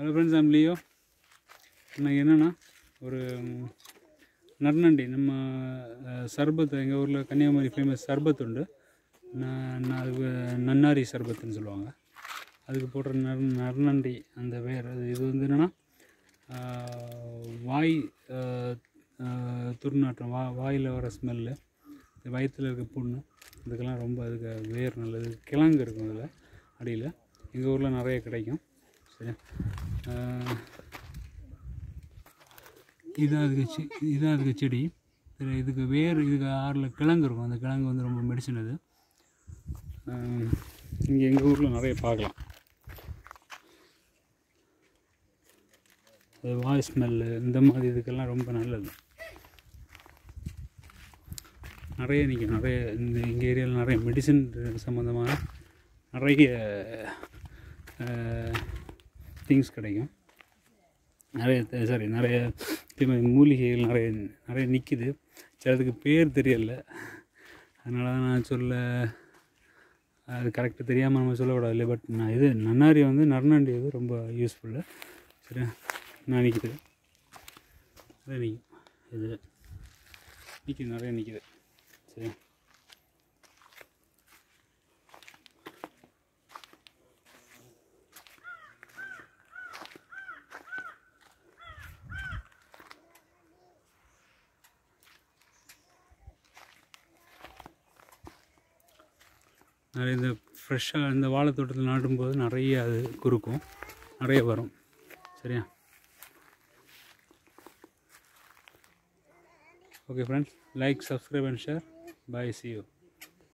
Hello friends I'm Leo இன்னைக்கு என்னென்னா ஒரு நர்நண்டி நம்ம சர்பத்து சர்பத் எங்கள் ஊரில் கன்னியாகுமரி ஃபேமஸ் சர்பத் உண்டு. நான் அதுக்கு நன்னாரி சர்பத்துன்னு சொல்லுவாங்க. அதுக்கு போடுற நர் நர்நண்டி அந்த வேர் அது இது வந்து என்னென்னா வாய் துர்நாற்றம் வா வாயில் வர ஸ்மெல்லு வயிற்றில் இருக்க புண்ணு. இதுக்கெல்லாம் ரொம்ப அதுக்கு வேர் நல்லது. கிழங்கு இருக்கும் அதில் அடியில். எங்கள் ஊரில் நிறைய கிடைக்கும். சரியா? இதான் அதுக்கு செ இதான் அதுக்கு செடி சரி இதுக்கு வேர் இதுக்கு ஆறில் கிழங்கு இருக்கும். அந்த கிழங்கு வந்து ரொம்ப மெடிசன் அது இங்கே எங்கள் ஊரில் நிறைய பார்க்கலாம். அது வாய் ஸ்மெல்லு இந்த மாதிரி இதுக்கெல்லாம் ரொம்ப நல்லது. நிறைய நிற்கும் நிறைய இந்த எங்கள் ஏரியாவில் நிறைய மெடிசன் சம்மந்தமான நிறைய திங்ஸ் கிடைக்கும். நிறைய சாரி நிறைய மூலிகைகள் நிறைய நிறைய நிற்கிது சிலதுக்கு பேர் தெரியல. அதனால தான் நான் சொல்ல அது கரெக்டாக தெரியாமல் நம்ம சொல்லக்கூடாது இல்லை பட் நான் இது நன்னாரி வந்து நர்ணாண்டி வந்து ரொம்ப யூஸ்ஃபுல்லு சரியா? நான் நிற்கிது நிற்கும் இது. நிற்கிது நிறைய நிற்கிது சரியா நிறைய இந்த ஃப்ரெஷ்ஷாக இந்த வாழைத்தோட்டத்தில் நாட்டும்போது நிறைய அது குறுக்கும். நிறைய வரும். சரியா? Okay friends like subscribe and share bye see you